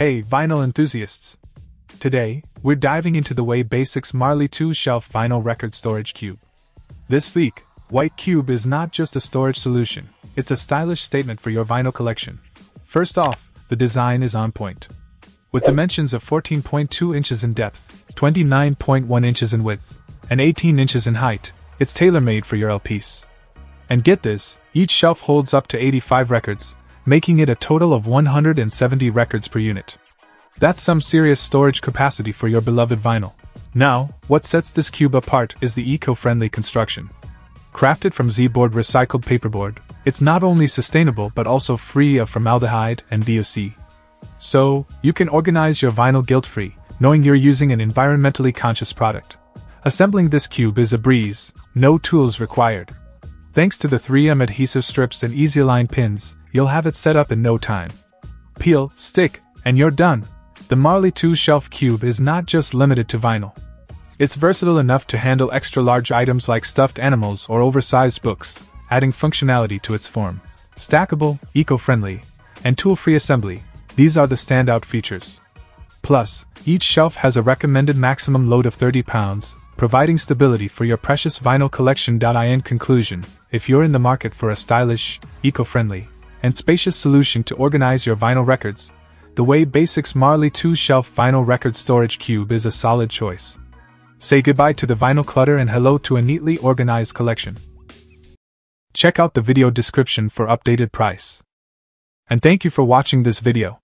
Hey, vinyl enthusiasts! Today, we're diving into the Way Basics Marley 2 Shelf Vinyl Record Storage Cube. This sleek, white cube is not just a storage solution, it's a stylish statement for your vinyl collection. First off, the design is on point. With dimensions of 14.2 inches in depth, 29.1 inches in width, and 18 inches in height, it's tailor made for your LPs. And get this, each shelf holds up to 85 records, making it a total of 170 records per unit. That's some serious storage capacity for your beloved vinyl. Now, what sets this cube apart is the eco friendly construction. Crafted from Z board recycled paperboard, it's not only sustainable but also free of formaldehyde and VOC. So, you can organize your vinyl guilt free, knowing you're using an environmentally conscious product. Assembling this cube is a breeze, no tools required. Thanks to the 3M adhesive strips and EasyLine pins, you'll have it set up in no time. Peel, stick, and you're done. The Marley 2 shelf cube is not just limited to vinyl. It's versatile enough to handle extra large items like stuffed animals or oversized books, adding functionality to its form. Stackable, eco friendly, and tool free assembly, these are the standout features. Plus, each shelf has a recommended maximum load of 30 pounds, providing stability for your precious vinyl collection. In conclusion, if you're in the market for a stylish, eco friendly, and spacious solution to organize your vinyl records, the Way Basics Marley 2 Shelf Vinyl Record Storage Cube is a solid choice. Say goodbye to the vinyl clutter and hello to a neatly organized collection. Check out the video description for updated price. And thank you for watching this video.